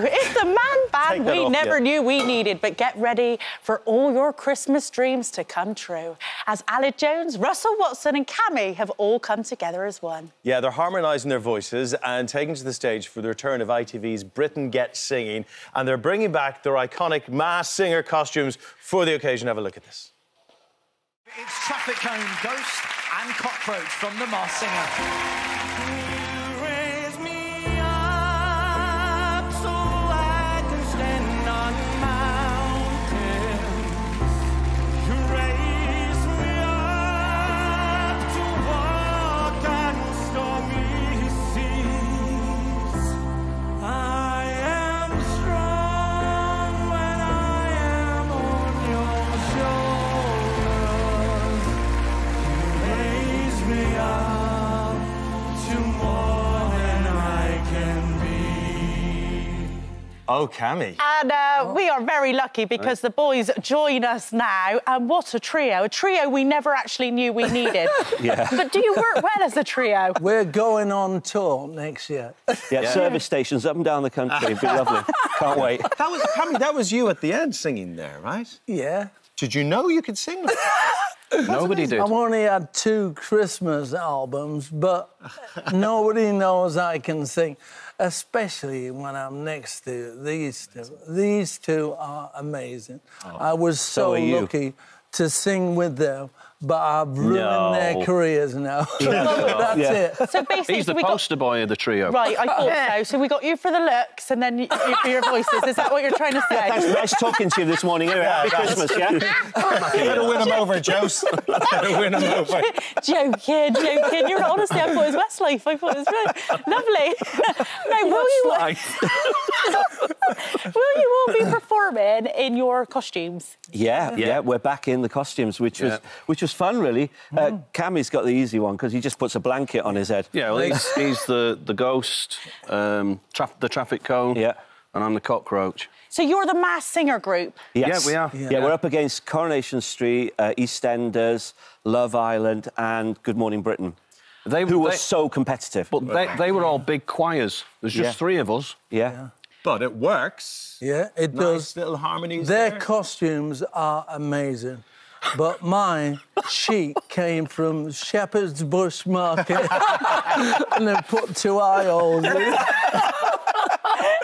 it's the man band we off, never yeah. knew we needed. But get ready for all your Christmas dreams to come true. As Aled Jones, Russell Watson, and Cammy have all come together as one. Yeah, they're harmonising their voices and taking to the stage for the return of ITV's Britain Gets Singing. And they're bringing back their iconic Masked Singer costumes for the occasion. Have a look at this. It's Traffic Cone, Ghost and Cockroach from the Masked Singer. Oh, Cammy. And uh, we are very lucky because the boys join us now. And what a trio! A trio we never actually knew we needed. Yeah. But do you work well as a trio? We're going on tour next year. Yeah, service stations up and down the country. It'd be lovely. Can't wait. That was, Cammy, that was you at the end singing there, right? yeah. Did you know you could sing? Nobody did. I've only had two Christmas albums, but nobody knows I can sing, especially when I'm next to these two. These two are amazing. Oh, I was so, So lucky to sing with them, but I've ruined No. their careers now. That's Yeah. it. So basically, He's the we got. poster boy of the trio. Right, I thought so. So we got you for the looks and then you, you for your voices. Is that what you're trying to say? Thanks, nice talking to you this morning. Anyway, happy Christmas, yeah? You better win him over, Jose. Better win him over. joking, joking. You're honestly, I thought it was Westlife. I thought it was really lovely. now, will you, will you all be performing in your costumes? Yeah, yeah, we're back in the costumes, which was which was fun, really. Uh, Cammy's got the easy one because he just puts a blanket on his head. Yeah, well, he's, he's the, the ghost, um, traf- the traffic cone, Yeah. and I'm the cockroach. So you're the Masked Singer group. Yes. Yeah, we are. Yeah, Yeah. we're up against Coronation Street, uh, EastEnders, Love Island, and Good Morning Britain, They, who were so competitive. But they, they were all big choirs. There's just Yeah. three of us. yeah. But it works. Yeah, it Nice does. little harmonies Their there. costumes are amazing. But my sheet came from Shepherd's Bush Market and they put two eye holes in.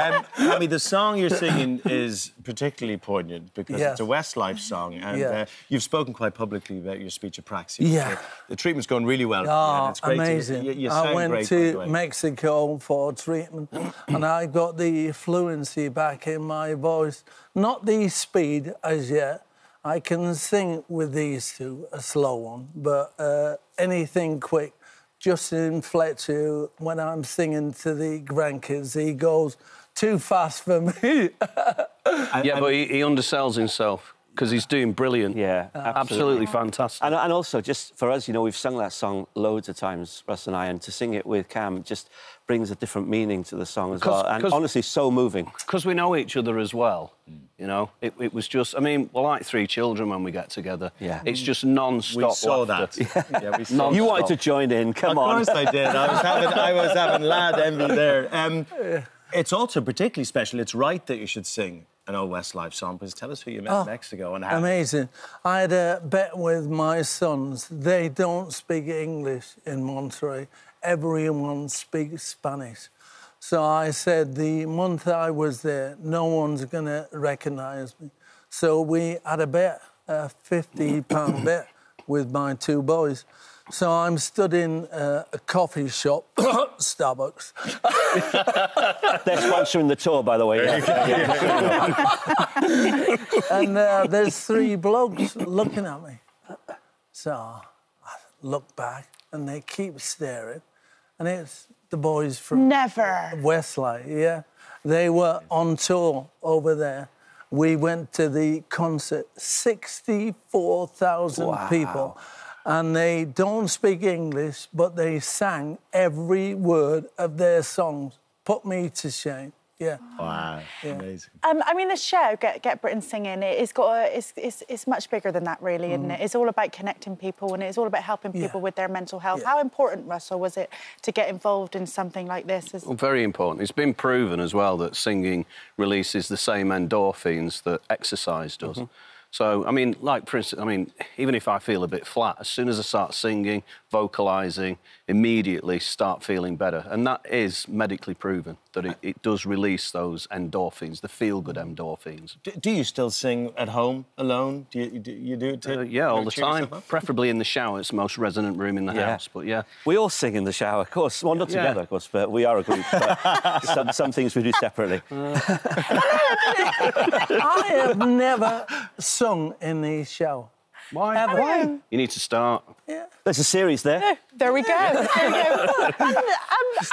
Um, I mean, the song you're singing is particularly poignant because Yes. it's a Westlife song, and Yeah. uh, you've spoken quite publicly about your speech apraxia. Yeah. So the treatment's going really well. Oh, and it's great to- amazing. you, you I went great, to. Mexico for treatment and I got the fluency back in my voice. Not the speed as yet. I can sing with these two, a slow one, but uh, anything quick. Justin Fletcher, when I'm singing to the grandkids, he goes too fast for me. yeah, but he, he undersells himself because he's doing brilliant. Yeah, uh, absolutely, absolutely. fantastic. And, and also, just for us, you know, we've sung that song loads of times, Russ and I, and to sing it with Cam just brings a different meaning to the song as well. And honestly, so moving. Because we know each other as well, mm. you know. It, it was just, I mean, we're like three children when we get together. Yeah. It's mm. just non-stop we saw laughter. that. Yeah, we saw You wanted to join in, come Of on. course I did. I was having, I was having lad envy there. Um, it's also particularly special. It's right that you should sing an old Westlife song, because tell us who you met Oh, in Mexico and how. Amazing. I had a bet with my sons. They don't speak English in Monterrey. Everyone speaks Spanish. So I said the month I was there, no one's going to recognize me. So we had a bet, a 50 pound bet with my two boys. So I'm stood in uh, a coffee shop, Starbucks, They're sponsoring the tour, by the way. Yeah. and uh, there's three blokes looking at me. So I look back and they keep staring, and it's the boys from Never. Westlife, yeah. They were on tour over there. We went to the concert, 64,000 people. And they don't speak English, but they sang every word of their songs. Put me to shame. Yeah. Wow, amazing. Um, I mean, the show Get Get Britain Singing it- it's got a, it's, it's it's much bigger than that, really, isn't it? It's all about connecting people and it's all about helping Yeah. people with their mental health. Yeah. How important, Russell, was it to get involved in something like this? As, Well, very important. It's been proven as well that singing releases the same endorphins that exercise does. So, I mean, like for instance, I mean, even if I feel a bit flat, as soon as I start singing, vocalising, immediately start feeling better. And that is medically proven that it, it does release those endorphins, the feel-good endorphins. Do, do you still sing at home alone? Do you do, you do it? To Uh, yeah, all the time. Preferably in the shower. It's the most resonant room in the Yeah. house. But yeah, We all sing in the shower, of course. Well, not Yeah. together, of course, but we are a group. But some, some things we do separately. I have never sung in the shower. why? Ever. Why? You need to start. Yeah. There's a series there. there we go. There we go. And, um,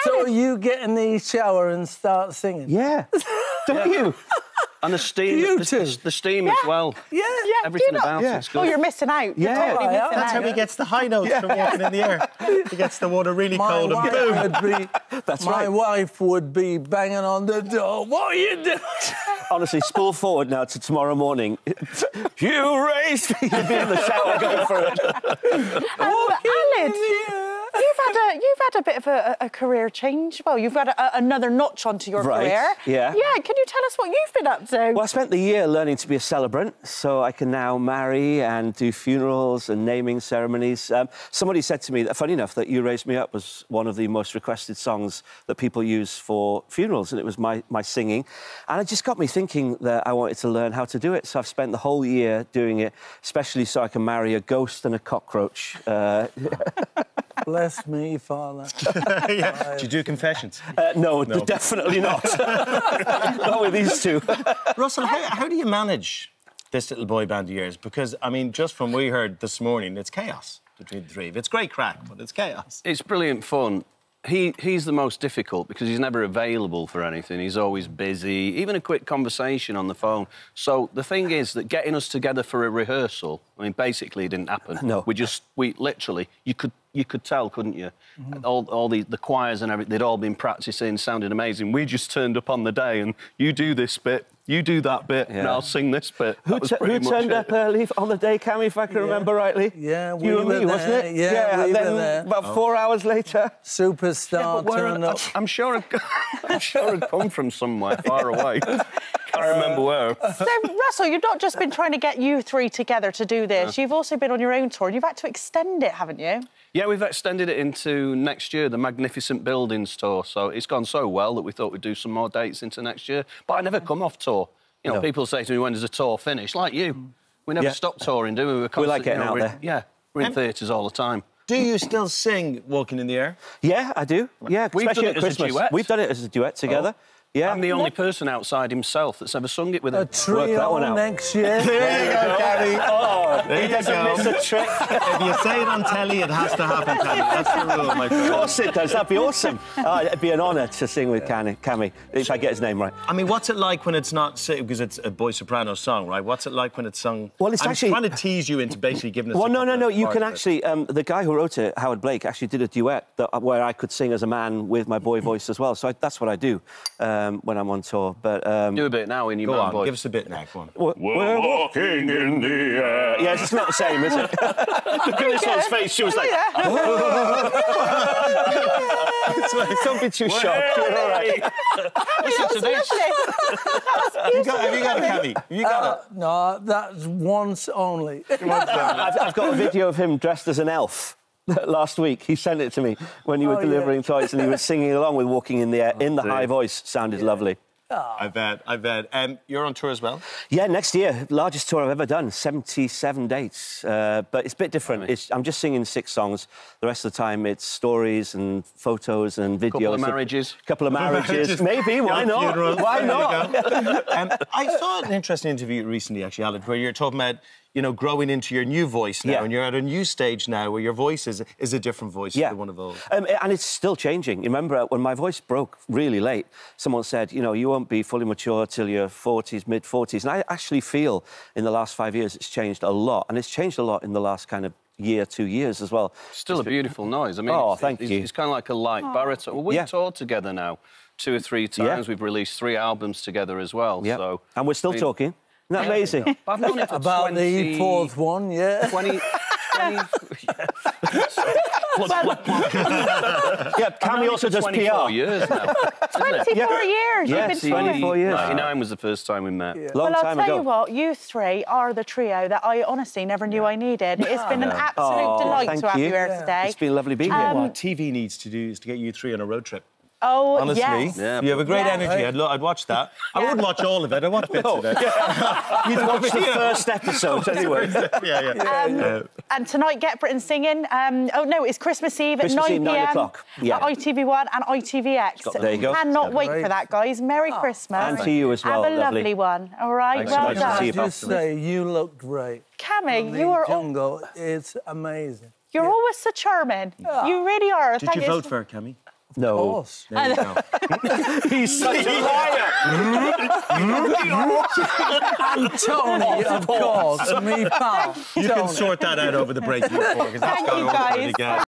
So you get in the shower and start singing? Yeah. Don't you? And the steam, You the, too. the, the steam as well. Yeah. yeah, do you Everything not? about Yeah. it's good. Oh, you're missing out. You're Yeah. totally yeah. missing That's out. how he gets the high notes from walking in the air. He gets the water really My cold and boom. would be. That's my right. wife would be banging on the door. What are you doing? Honestly, spool forward now to tomorrow morning. you raised me. You'd be in the shower going for it. Um, Aled, you've had a you've had a bit of a, a career change. Well, you've had a, another notch onto your Right, career. yeah. Yeah. Can you tell us what you've been up to? Well, I spent the year learning to be a celebrant, so I can now marry and do funerals and naming ceremonies. Um, somebody said to me, that, funny enough, that You Raised Me Up was one of the most requested songs that people use for funerals, and it was my, my singing. And it just got me thinking that I wanted to learn how to do it, so I've spent the whole year doing it, especially so I can marry a ghost and a cockroach. Uh, Bless me, Father. Do you do confessions? uh, no, definitely not. not with these two. Russell, how, how do you manage this little boy band of yours? Because, I mean, just from what we heard this morning, it's chaos between the three. It's great crack, but it's chaos. It's brilliant fun. He, he's the most difficult because he's never available for anything. He's always busy, even a quick conversation on the phone. So the thing is that getting us together for a rehearsal, I mean, basically it didn't happen. No. We just, we literally, you could, you could tell, couldn't you? Mm-hmm. All, all the, the choirs and everything, they'd all been practicing, sounded amazing. We just turned up on the day and you do this bit, you do that bit, and I'll sing this bit. Who, That was tu- pretty who turned it. up early on the day, Cammy, if I can remember rightly? Yeah, we you and were me, wasn't it? Yeah, we and were then there. About four oh. hours later. Superstar But where- turned up. I'm sure. It, I'm sure it come from somewhere far away. Can't remember where. So, Russell, you've not just been trying to get you three together to do this. Uh. You've also been on your own tour. and You've had to extend it, haven't you? Yeah, we've extended it into next year, the Magnificent Buildings tour. So it's gone so well that we thought we'd do some more dates into next year. But I never come off tour. You know, No. people say to me, when does a tour finish? Like you. We never Yeah. stop touring, do we? We're We like getting you know, out there. Yeah, we're in um, theatres all the time. Do you still sing Walking in the Air? Yeah, I do. Yeah, We've especially done at it as a Christmas. duet. We've done it as a duet together. Oh. Yeah. I'm the only person outside himself that's ever sung it with A him. trio one out. next year. There you go, Gabby. Oh, There he doesn't go. miss a trick. if you say it on telly, it has to happen, Paddy. That's the rule, my Of course it does. That'd be awesome. Oh, it'd be an honour to sing with Cammy, Cammy, if I get his name right. I mean, what's it like when it's not because it's a boy soprano song, right? What's it like when it's sung? Well, it's I'm actually- trying to tease you into basically giving us. Well, a no, no, no. You can actually. Um, the guy who wrote it, Howard Blake, actually did a duet that, where I could sing as a man with my boy voice as well. So I, that's what I do um, when I'm on tour. But um, Do a bit now in your Go man on, voice. give us a bit now. Go on. we're, we're walking in the air. Yeah, it's not the same, is it? Look at this one's face. She was like, "Don't be too shocked. You're all right." Listen to this. Have you got, have you got it, Cammy? Have you got it? No, that's once only. I've, I've got a video of him dressed as an elf. Last week, he sent it to me when you were Oh, yeah. delivering toys, and he was singing along with "Walking in the Air" in the high voice. Sounded lovely. I bet. I bet. Um, you're on tour as well. Yeah, next year, largest tour I've ever done, 77 dates. Uh, but it's a bit different. It's, I'm just singing six songs. The rest of the time, it's stories and photos and videos. Couple of marriages. couple of marriages. Maybe, why not? funerals. Why not? um, I saw an interesting interview recently, actually, Alan, where you're talking about, you know, growing into your new voice now, Yeah. and you're at a new stage now where your voice is is a different voice Yeah. to the one of old. Um, and it's still changing. You remember uh, when my voice broke really late, someone said, you know, you won't be fully mature till your 40s, mid 40s. And I actually feel in the last five years it's changed a lot. And it's changed a lot in the last kind of year, two years as well. Still a beautiful noise. I mean, Oh, it's, thank it's, you. It's kind of like a light baritone. Well, we've Yeah. toured together now two or three times. Yeah. We've released three albums together as well. Yeah. So, and we're still I mean, talking. Isn't that amazing? I've known it for About 20, the fourth one, yeah. 20, 20 yeah, Cammy also does 24 PR. years now. isn't 24 years Yeah, you've been touring. 24 years. 99 was the first time we met. Long well, I'll tell ago. you what, you three are the trio that I honestly never knew I needed. It's been an absolute Oh, delight thank to have you, you. here Yeah. today. It's been lovely being here. Um, what TV needs to do is to get you three on a road trip. Oh, Honestly, yes. Yeah. you have a great Yeah. energy. I'd, lo- I'd watch that. I wouldn't watch all of it. I'd watch bits of it. You'd watch the first episode anyway. yeah, yeah. Um, and tonight, Get Britain Singing. Um, oh, no, it's Christmas Eve Christmas at 9 Eve, nine pm. o'clock. Yeah. At ITV1 and ITVX. got- there you go. Cannot wait Great. for that, guys. Merry Christmas. And to you as well, Have a lovely. lovely one. All right, Thanks, well nice to done. see you, Just say you look great. Cammy, you are al- jungle, it's amazing. you're always so charming. You really are. Did Thank you vote for her, Cammy? Of No. course. There you. He's such a liar. Tony, of course, me pal. You can sort that out over the break. you four, 'cause that's Thank you, guys. pretty good.